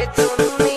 it's all new